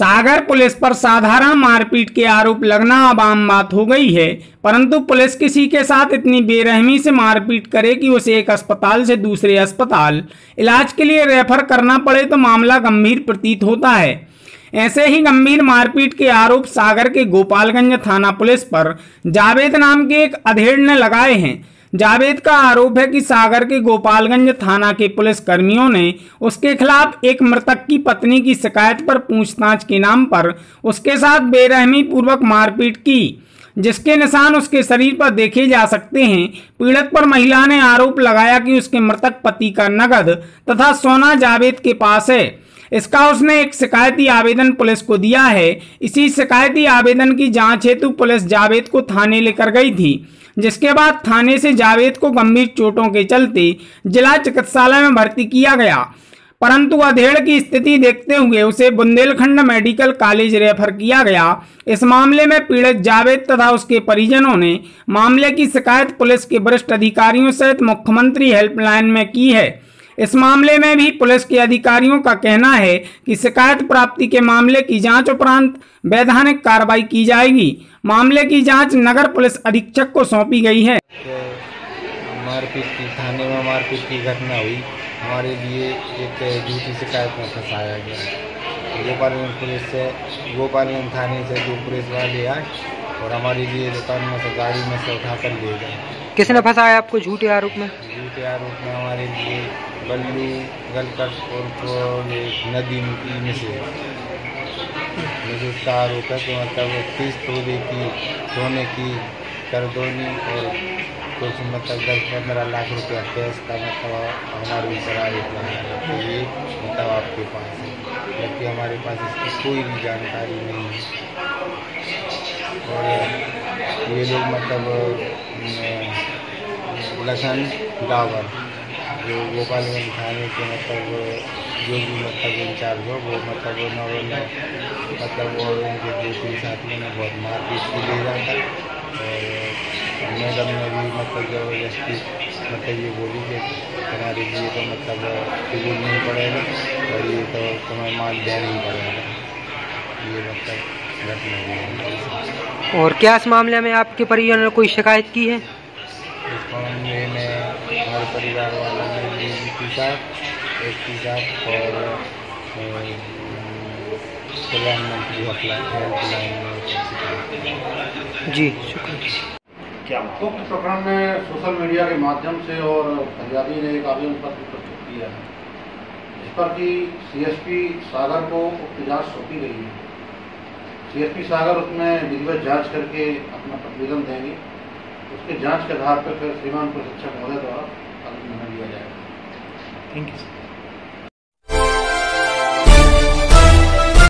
सागर police पर साधारण मारपीट के आरोप लगना अब आम बात हो गई है। परंतु पुलिस किसी के साथ इतनी बेरहमी से मारपीट करे कि उसे एक अस्पताल से दूसरे अस्पताल इलाज के लिए रेफर करना पड़े तो मामला गंभीर प्रतीत होता है। ऐसे ही गंभीर मारपीट के आरोप सागर के गोपालगंज थाना पुलिस पर जावेद नाम के एक अधेड़ ने लगाए हैं। जावेद का आरोप है कि सागर के गोपालगंज थाना के पुलिस कर्मियों ने उसके खिलाफ एक मृतक की पत्नी की शिकायत पर पूछताछ के नाम पर उसके साथ बेरहमी पूर्वक मारपीट की, जिसके निशान उसके शरीर पर देखे जा सकते हैं। पीड़ित पर महिला ने आरोप लगाया कि उसके मृतक पति का नगद तथा सोना जावेद के पास है। इसका उसने एक शिकायती आवेदन पुलिस को दिया है। इसी शिकायती आवेदन की जाँच हेतु पुलिस जावेद को थाने लेकर गई थी। जिसके बाद थाने से जावेद को गंभीर चोटों के चलते जिला चिकित्सालय में भर्ती किया गया। परंतु अधेड़ की स्थिति देखते हुए उसे बुंदेलखंड मेडिकल कॉलेज रेफर किया गया। इस मामले में पीड़ित जावेद तथा उसके परिजनों ने मामले की शिकायत पुलिस के वरिष्ठ अधिकारियों सहित मुख्यमंत्री हेल्पलाइन में की है। इस मामले में भी पुलिस के अधिकारियों का कहना है कि शिकायत प्राप्ति के मामले की जाँच उपरांत वैधानिक कार्रवाई की जाएगी। मामले की जाँच नगर पुलिस अधीक्षक को सौंपी गई है। तो मारपीट की, थाने में मारपीट की घटना हुई। हमारे लिए एक झूठी शिकायत में फंसाया गया। गोपालगंज पुलिस से, गोपालगंज थाने से दो पुलिस वाले आए और हमारे लिए दुकान में से गाड़ी में से उठा कर ले गए। किसने फंसाया आपको झूठे आरोप में? झूठे आरोप में हमारे लिए बल्लू गलकट और नदी में से। मुझे उसका आरोप है कि मतलब तीस तोले की सोने की करदोनी और कुछ मतलब दस पंद्रह लाख रुपया कैश का मतलब हमारे ऊपर है तो ये मतलब आपके पास है जबकि हमारे पास इसकी कोई भी जानकारी नहीं है। और ये लोग मतलब लखन डावर जो गोपालगंज थाने के मतलब जो भी मतलब इंचार्ज हो, वो मतलब उन्होंने मतलब वो उनके दो तीन साथियों ने बहुत मारपीट भी ले जाता और मैडम ने भी मतलब ज़बरदस्ती मतलब ये बोली कि तुम्हारे लिए तो मतलब कबूल नहीं पड़ेगा और ये तो तुम्हें माल देना ही पड़ेगा। ये मतलब घटना हुई और क्या इस मामले में आपके परिजनों ने कोई शिकायत की है? इस मामले में हमारे परिवार वालों ने डीजीपी साहब एस पी साहब और प्रधानमंत्री हेल्पलाइन जी शुक्रिया। क्या उक्त प्रकरण में सोशल मीडिया के माध्यम से और फरियादी ने एक आवेदन पत्र प्रस्तुत किया है जिस पर कि सीएसपी सागर को उक्त जाँच सौंपी गई है। सीएसपी सागर उसमें विधिवत जाँच करके अपना प्रतिवेदन देंगे। उसके जाँच के आधार पर फिर श्रीमान प्रशिक्षक महोदय द्वारा निर्णय लिया जाएगा। Thank you